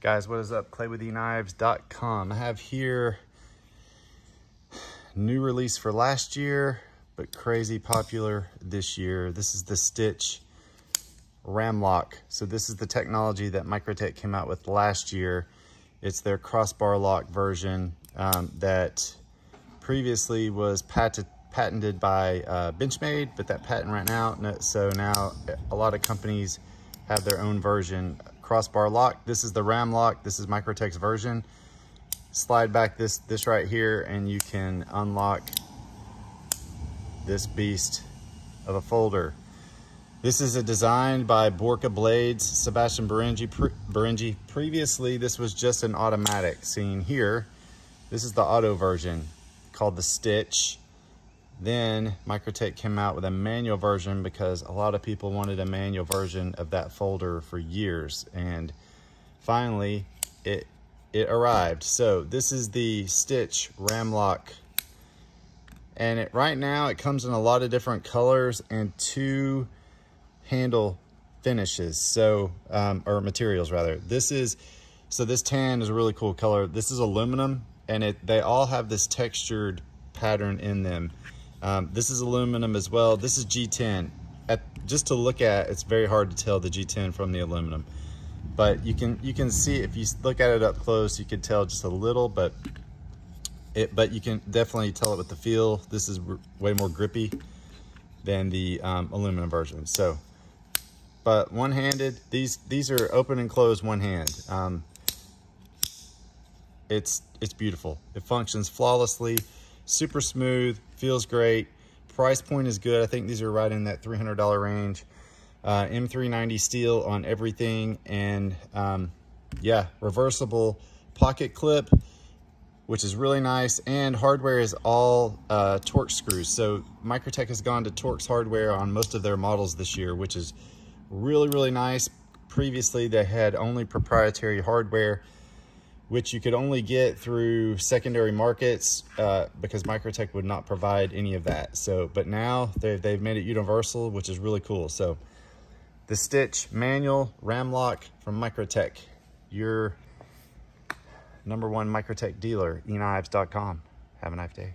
Guys, what is up? PlayWithEKnives.com. I have here new release for last year, but crazy popular this year. This is the Stitch Ram-Lok. So this is the technology that Microtech came out with last year. It's their crossbar lock version um, that previously was patent, patented by uh, Benchmade, but that patent ran out. So now a lot of companies have their own version crossbar lock. This is the Ram-Lok. This is Microtech's version. Slide back this, this right here and you can unlock this beast of a folder. This is a design by Borka Blades, Sebastian Berengi. Pre. Previously, this was just an automatic. Seen here, this is the auto version called the Stitch. Then Microtech came out with a manual version because a lot of people wanted a manual version of that folder for years. And finally, it it arrived. So this is the Stitch Ram-Lok. And it, right now it comes in a lot of different colors and two handle finishes. So, um, or materials rather. This is, so this tan is a really cool color. This is aluminum and it they all have this textured pattern in them. Um, this is aluminum as well. This is G10. At, just to look at, it's very hard to tell the G10 from the aluminum. But you can you can see if you look at it up close, you can tell just a little, but it but you can definitely tell it with the feel. This is way more grippy than the um, aluminum version. So, but one-handed, these these are open and closed one hand. Um, it's it's beautiful. It functions flawlessly super smooth, feels great. Price point is good. I think these are right in that $300 range. Uh, M390 steel on everything. And um, yeah, reversible pocket clip, which is really nice. And hardware is all uh, Torx screws. So Microtech has gone to Torx hardware on most of their models this year, which is really, really nice. Previously, they had only proprietary hardware which you could only get through secondary markets uh, because Microtech would not provide any of that. So, but now they've, they've made it universal, which is really cool. So the Stitch manual Ram-Lok from Microtech, your number one Microtech dealer, eknives.com. Have a nice day.